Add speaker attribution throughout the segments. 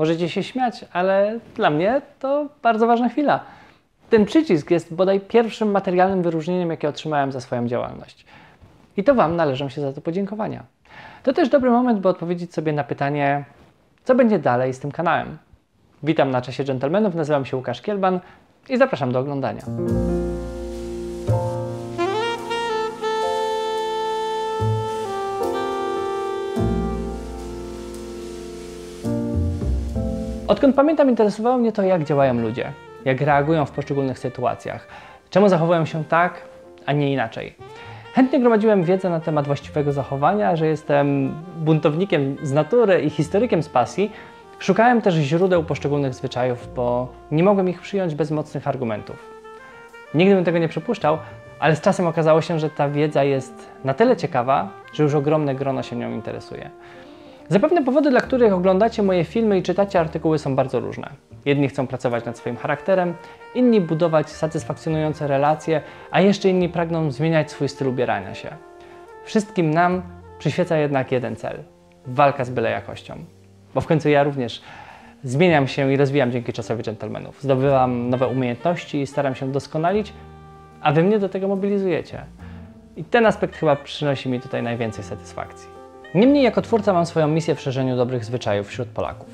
Speaker 1: Możecie się śmiać, ale dla mnie to bardzo ważna chwila. Ten przycisk jest bodaj pierwszym materialnym wyróżnieniem, jakie otrzymałem za swoją działalność. I to Wam należą się za to podziękowania. To też dobry moment, by odpowiedzieć sobie na pytanie, co będzie dalej z tym kanałem. Witam na czasie dżentelmenów, nazywam się Łukasz Kielban i zapraszam do oglądania. Odkąd pamiętam, interesowało mnie to, jak działają ludzie, jak reagują w poszczególnych sytuacjach, czemu zachowują się tak, a nie inaczej. Chętnie gromadziłem wiedzę na temat właściwego zachowania, że jestem buntownikiem z natury i historykiem z pasji. Szukałem też źródeł poszczególnych zwyczajów, bo nie mogłem ich przyjąć bez mocnych argumentów. Nigdy bym tego nie przypuszczał, ale z czasem okazało się, że ta wiedza jest na tyle ciekawa, że już ogromne grono się nią interesuje. Zapewne powody, dla których oglądacie moje filmy i czytacie artykuły są bardzo różne. Jedni chcą pracować nad swoim charakterem, inni budować satysfakcjonujące relacje, a jeszcze inni pragną zmieniać swój styl ubierania się. Wszystkim nam przyświeca jednak jeden cel walka z byle jakością. Bo w końcu ja również zmieniam się i rozwijam dzięki czasowi dżentelmenów. Zdobywam nowe umiejętności i staram się doskonalić, a wy mnie do tego mobilizujecie. I ten aspekt chyba przynosi mi tutaj najwięcej satysfakcji. Niemniej jako twórca mam swoją misję w szerzeniu dobrych zwyczajów wśród Polaków.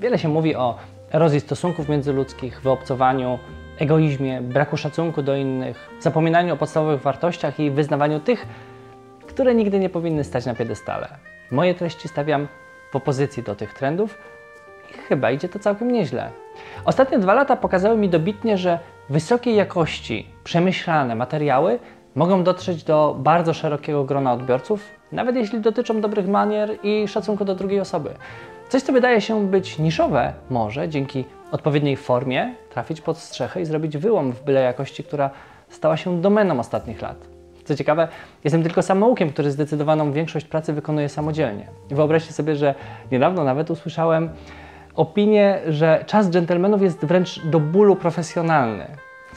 Speaker 1: Wiele się mówi o erozji stosunków międzyludzkich, wyobcowaniu, egoizmie, braku szacunku do innych, zapominaniu o podstawowych wartościach i wyznawaniu tych, które nigdy nie powinny stać na piedestale. Moje treści stawiam w opozycji do tych trendów i chyba idzie to całkiem nieźle. Ostatnie dwa lata pokazały mi dobitnie, że wysokiej jakości, przemyślane materiały mogą dotrzeć do bardzo szerokiego grona odbiorców, nawet jeśli dotyczą dobrych manier i szacunku do drugiej osoby. Coś, co wydaje się być niszowe, może dzięki odpowiedniej formie trafić pod strzechę i zrobić wyłom w byle jakości, która stała się domeną ostatnich lat. Co ciekawe, jestem tylko samoukiem, który zdecydowaną większość pracy wykonuje samodzielnie. Wyobraźcie sobie, że niedawno nawet usłyszałem opinię, że czas dżentelmenów jest wręcz do bólu profesjonalny.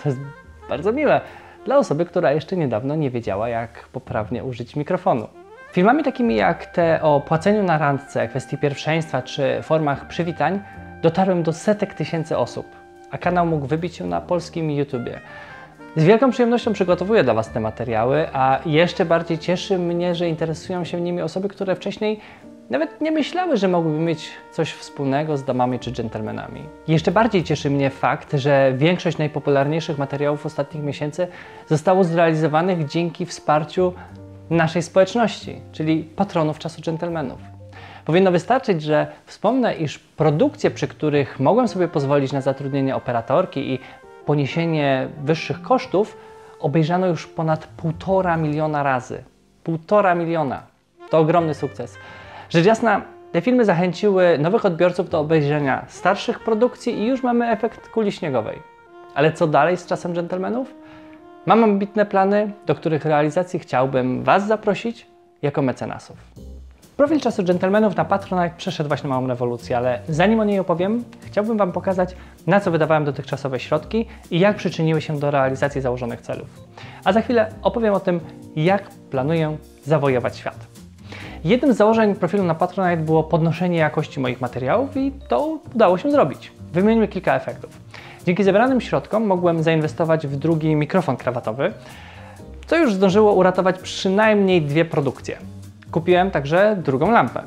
Speaker 1: To jest bardzo miłe dla osoby, która jeszcze niedawno nie wiedziała, jak poprawnie użyć mikrofonu. Filmami takimi jak te o płaceniu na randce, kwestii pierwszeństwa czy formach przywitań dotarłem do setek tysięcy osób, a kanał mógł wybić się na polskim YouTubie. Z wielką przyjemnością przygotowuję dla Was te materiały, a jeszcze bardziej cieszy mnie, że interesują się nimi osoby, które wcześniej nawet nie myślały, że mogłyby mieć coś wspólnego z damami czy dżentelmenami. Jeszcze bardziej cieszy mnie fakt, że większość najpopularniejszych materiałów ostatnich miesięcy zostało zrealizowanych dzięki wsparciu naszej społeczności, czyli patronów czasu dżentelmenów. Powinno wystarczyć, że wspomnę, iż produkcje, przy których mogłem sobie pozwolić na zatrudnienie operatorki i poniesienie wyższych kosztów, obejrzano już ponad półtora miliona razy. Półtora miliona. To ogromny sukces. Rzecz jasna, te filmy zachęciły nowych odbiorców do obejrzenia starszych produkcji i już mamy efekt kuli śniegowej. Ale co dalej z czasem dżentelmenów? Mam ambitne plany, do których realizacji chciałbym Was zaprosić jako mecenasów. Profil czasu dżentelmenów na Patronite przeszedł właśnie małą rewolucję, ale zanim o niej opowiem, chciałbym Wam pokazać, na co wydawałem dotychczasowe środki i jak przyczyniły się do realizacji założonych celów. A za chwilę opowiem o tym, jak planuję zawojować świat. Jednym z założeń profilu na Patronite było podnoszenie jakości moich materiałów i to udało się zrobić. Wymieńmy kilka efektów. Dzięki zebranym środkom mogłem zainwestować w drugi mikrofon krawatowy, co już zdążyło uratować przynajmniej dwie produkcje. Kupiłem także drugą lampę,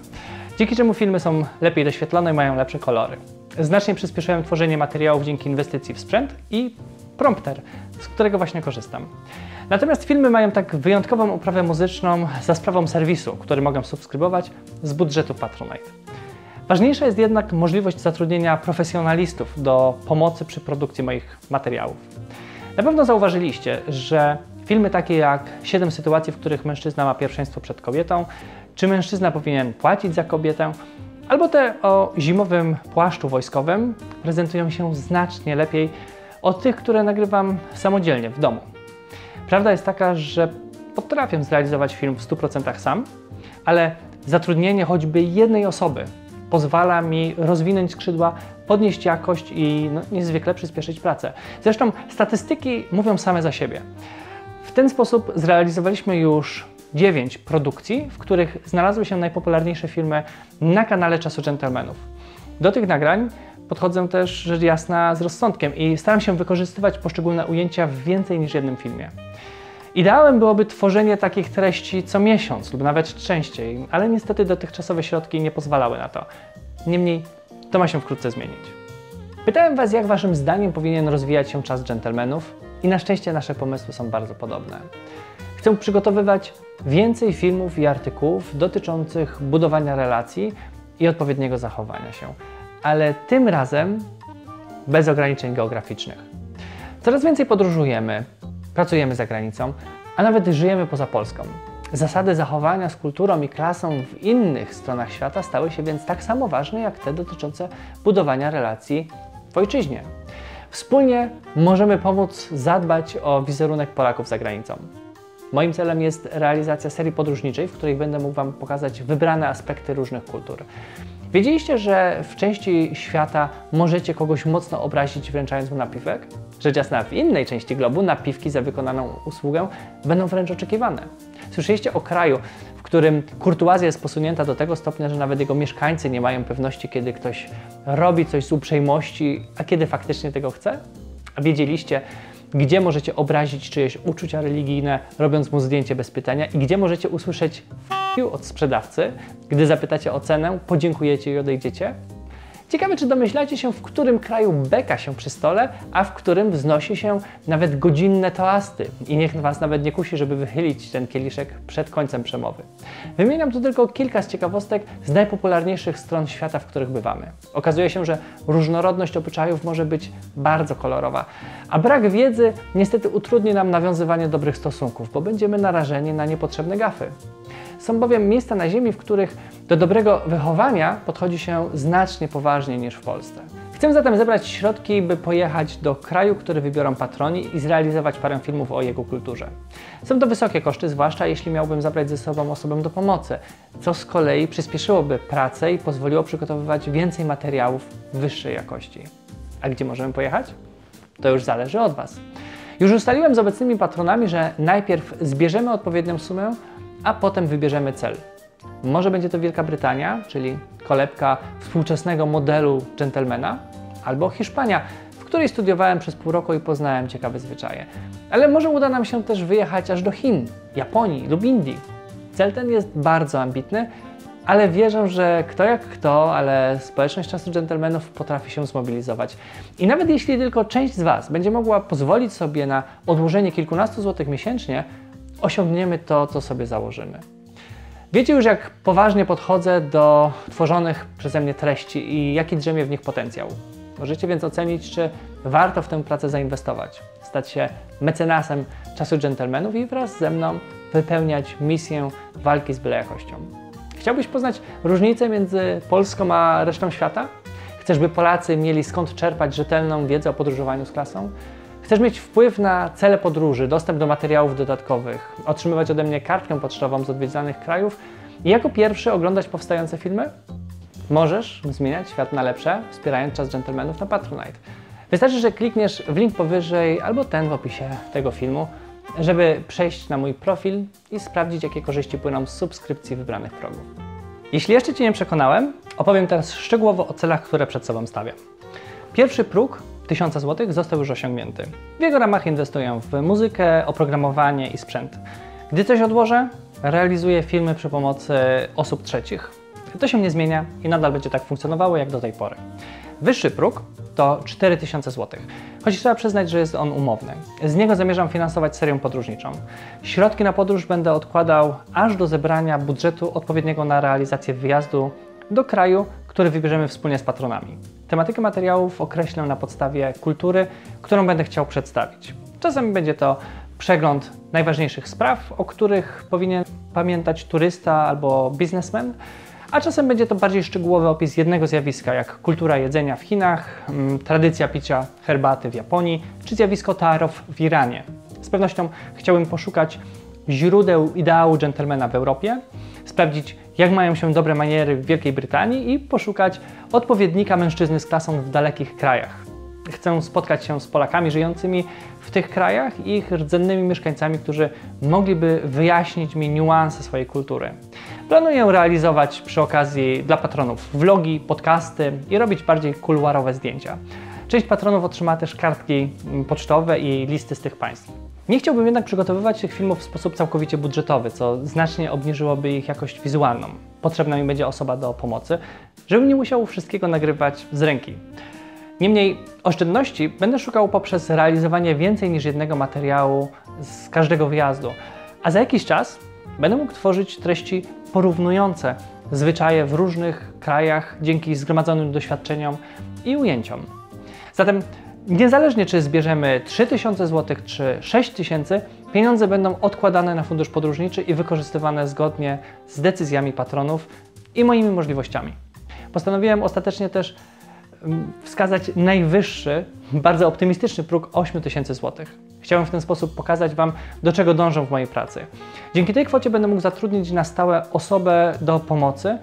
Speaker 1: dzięki czemu filmy są lepiej doświetlone i mają lepsze kolory. Znacznie przyspieszyłem tworzenie materiałów dzięki inwestycji w sprzęt i prompter, z którego właśnie korzystam. Natomiast filmy mają tak wyjątkową uprawę muzyczną za sprawą serwisu, który mogę subskrybować z budżetu Patronite. Ważniejsza jest jednak możliwość zatrudnienia profesjonalistów do pomocy przy produkcji moich materiałów. Na pewno zauważyliście, że filmy takie jak 7 sytuacji, w których mężczyzna ma pierwszeństwo przed kobietą, czy mężczyzna powinien płacić za kobietę, albo te o zimowym płaszczu wojskowym prezentują się znacznie lepiej od tych, które nagrywam samodzielnie w domu. Prawda jest taka, że potrafię zrealizować film w 100% sam, ale zatrudnienie choćby jednej osoby pozwala mi rozwinąć skrzydła, podnieść jakość i no, niezwykle przyspieszyć pracę. Zresztą statystyki mówią same za siebie. W ten sposób zrealizowaliśmy już 9 produkcji, w których znalazły się najpopularniejsze filmy na kanale Czasu Gentlemanów. Do tych nagrań podchodzę też rzecz jasna z rozsądkiem i staram się wykorzystywać poszczególne ujęcia w więcej niż jednym filmie. Ideałem byłoby tworzenie takich treści co miesiąc lub nawet częściej, ale niestety dotychczasowe środki nie pozwalały na to. Niemniej to ma się wkrótce zmienić. Pytałem Was, jak Waszym zdaniem powinien rozwijać się czas dżentelmenów i na szczęście nasze pomysły są bardzo podobne. Chcę przygotowywać więcej filmów i artykułów dotyczących budowania relacji i odpowiedniego zachowania się, ale tym razem bez ograniczeń geograficznych. Coraz więcej podróżujemy, pracujemy za granicą, a nawet żyjemy poza Polską. Zasady zachowania z kulturą i klasą w innych stronach świata stały się więc tak samo ważne jak te dotyczące budowania relacji w ojczyźnie. Wspólnie możemy pomóc zadbać o wizerunek Polaków za granicą. Moim celem jest realizacja serii podróżniczej, w której będę mógł Wam pokazać wybrane aspekty różnych kultur. Wiedzieliście, że w części świata możecie kogoś mocno obrazić wręczając mu napiwek? Rzecz jasna, w innej części globu napiwki za wykonaną usługę będą wręcz oczekiwane. Słyszeliście o kraju, w którym kurtuazja jest posunięta do tego stopnia, że nawet jego mieszkańcy nie mają pewności, kiedy ktoś robi coś z uprzejmości, a kiedy faktycznie tego chce? A wiedzieliście, gdzie możecie obrazić czyjeś uczucia religijne, robiąc mu zdjęcie bez pytania i gdzie możecie usłyszeć od sprzedawcy, gdy zapytacie o cenę, podziękujecie i odejdziecie? Ciekawe, czy domyślacie się, w którym kraju beka się przy stole, a w którym wznosi się nawet godzinne toasty. I niech Was nawet nie kusi, żeby wychylić ten kieliszek przed końcem przemowy. Wymieniam tu tylko kilka z ciekawostek z najpopularniejszych stron świata, w których bywamy. Okazuje się, że różnorodność obyczajów może być bardzo kolorowa, a brak wiedzy niestety utrudni nam nawiązywanie dobrych stosunków, bo będziemy narażeni na niepotrzebne gafy. Są bowiem miejsca na Ziemi, w których do dobrego wychowania podchodzi się znacznie poważniej niż w Polsce. Chcę zatem zebrać środki, by pojechać do kraju, który wybiorą patroni i zrealizować parę filmów o jego kulturze. Są to wysokie koszty, zwłaszcza jeśli miałbym zabrać ze sobą osobę do pomocy, co z kolei przyspieszyłoby pracę i pozwoliło przygotowywać więcej materiałów wyższej jakości. A gdzie możemy pojechać? To już zależy od Was. Już ustaliłem z obecnymi patronami, że najpierw zbierzemy odpowiednią sumę, a potem wybierzemy cel. Może będzie to Wielka Brytania, czyli kolebka współczesnego modelu dżentelmena, albo Hiszpania, w której studiowałem przez pół roku i poznałem ciekawe zwyczaje. Ale może uda nam się też wyjechać aż do Chin, Japonii lub Indii. Cel ten jest bardzo ambitny, ale wierzę, że kto jak kto, ale społeczność czasu dżentelmenów potrafi się zmobilizować. I nawet jeśli tylko część z Was będzie mogła pozwolić sobie na odłożenie kilkunastu złotych miesięcznie, osiągniemy to, co sobie założymy. Wiecie już, jak poważnie podchodzę do tworzonych przeze mnie treści i jaki drzemie w nich potencjał. Możecie więc ocenić, czy warto w tę pracę zainwestować, stać się mecenasem czasu dżentelmenów i wraz ze mną wypełniać misję walki z byle jakością. Chciałbyś poznać różnicę między Polską a resztą świata? Chcesz, by Polacy mieli skąd czerpać rzetelną wiedzę o podróżowaniu z klasą? Chcesz mieć wpływ na cele podróży, dostęp do materiałów dodatkowych, otrzymywać ode mnie kartkę pocztową z odwiedzanych krajów i jako pierwszy oglądać powstające filmy? Możesz zmieniać świat na lepsze, wspierając Czas Gentlemanów na Patronite. Wystarczy, że klikniesz w link powyżej albo ten w opisie tego filmu, żeby przejść na mój profil i sprawdzić, jakie korzyści płyną z subskrypcji wybranych progów. Jeśli jeszcze Cię nie przekonałem, opowiem teraz szczegółowo o celach, które przed sobą stawiam. Pierwszy próg 1000 zł został już osiągnięty. W jego ramach inwestuję w muzykę, oprogramowanie i sprzęt. Gdy coś odłożę, realizuję filmy przy pomocy osób trzecich. To się nie zmienia i nadal będzie tak funkcjonowało jak do tej pory. Wyższy próg to 4000 zł, choć trzeba przyznać, że jest on umowny. Z niego zamierzam finansować serię podróżniczą. Środki na podróż będę odkładał aż do zebrania budżetu odpowiedniego na realizację wyjazdu do kraju, który wybierzemy wspólnie z patronami. Tematykę materiałów określę na podstawie kultury, którą będę chciał przedstawić. Czasami będzie to przegląd najważniejszych spraw, o których powinien pamiętać turysta albo biznesmen, a czasem będzie to bardziej szczegółowy opis jednego zjawiska, jak kultura jedzenia w Chinach, mm, tradycja picia herbaty w Japonii, czy zjawisko tarow w Iranie. Z pewnością chciałbym poszukać źródeł ideału dżentelmena w Europie, sprawdzić, jak mają się dobre maniery w Wielkiej Brytanii i poszukać odpowiednika mężczyzny z klasą w dalekich krajach. Chcę spotkać się z Polakami żyjącymi w tych krajach i ich rdzennymi mieszkańcami, którzy mogliby wyjaśnić mi niuanse swojej kultury. Planuję realizować przy okazji dla patronów vlogi, podcasty i robić bardziej kuluarowe zdjęcia. Część patronów otrzyma też kartki pocztowe i listy z tych państw. Nie chciałbym jednak przygotowywać tych filmów w sposób całkowicie budżetowy, co znacznie obniżyłoby ich jakość wizualną. Potrzebna mi będzie osoba do pomocy, żebym nie musiał wszystkiego nagrywać z ręki. Niemniej oszczędności będę szukał poprzez realizowanie więcej niż jednego materiału z każdego wyjazdu, a za jakiś czas będę mógł tworzyć treści porównujące zwyczaje w różnych krajach dzięki zgromadzonym doświadczeniom i ujęciom. Zatem niezależnie czy zbierzemy 3000 zł czy 6000, pieniądze będą odkładane na fundusz podróżniczy i wykorzystywane zgodnie z decyzjami patronów i moimi możliwościami. Postanowiłem ostatecznie też mm, wskazać najwyższy, bardzo optymistyczny próg 8000 zł. Chciałem w ten sposób pokazać Wam, do czego dążę w mojej pracy. Dzięki tej kwocie będę mógł zatrudnić na stałe osobę do pomocy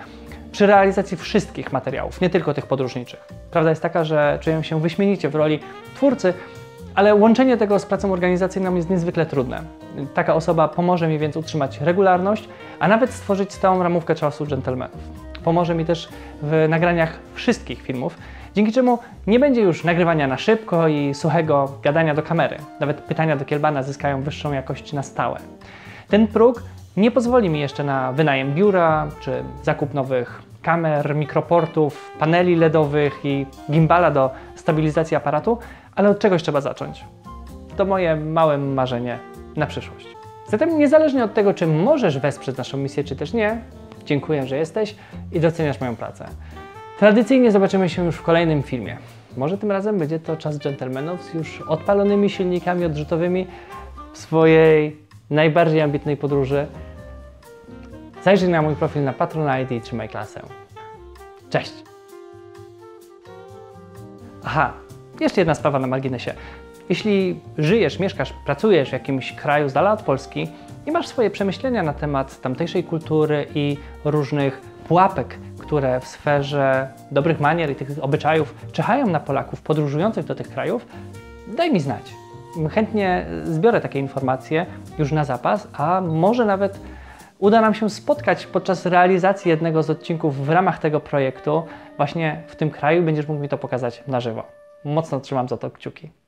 Speaker 1: przy realizacji wszystkich materiałów, nie tylko tych podróżniczych. Prawda jest taka, że czuję się wyśmienicie w roli twórcy, ale łączenie tego z pracą organizacyjną jest niezwykle trudne. Taka osoba pomoże mi więc utrzymać regularność, a nawet stworzyć stałą ramówkę czasu dżentelmenów. Pomoże mi też w nagraniach wszystkich filmów, dzięki czemu nie będzie już nagrywania na szybko i suchego gadania do kamery. Nawet pytania do Kielbana zyskają wyższą jakość na stałe. Ten próg nie pozwoli mi jeszcze na wynajem biura czy zakup nowych kamer, mikroportów, paneli LEDowych i gimbala do stabilizacji aparatu, ale od czegoś trzeba zacząć. To moje małe marzenie na przyszłość. Zatem niezależnie od tego, czy możesz wesprzeć naszą misję, czy też nie, dziękuję, że jesteś i doceniasz moją pracę. Tradycyjnie zobaczymy się już w kolejnym filmie. Może tym razem będzie to czas dżentelmenów z już odpalonymi silnikami odrzutowymi w swojej najbardziej ambitnej podróży. Zajrzyj na mój profil na Patronite i trzymaj klasę. Cześć! Aha, jeszcze jedna sprawa na marginesie. Jeśli żyjesz, mieszkasz, pracujesz w jakimś kraju z dala od Polski i masz swoje przemyślenia na temat tamtejszej kultury i różnych pułapek, które w sferze dobrych manier i tych obyczajów czyhają na Polaków podróżujących do tych krajów, daj mi znać. Chętnie zbiorę takie informacje już na zapas, a może nawet uda nam się spotkać podczas realizacji jednego z odcinków w ramach tego projektu właśnie w tym kraju. Będziesz mógł mi to pokazać na żywo. Mocno trzymam za to kciuki.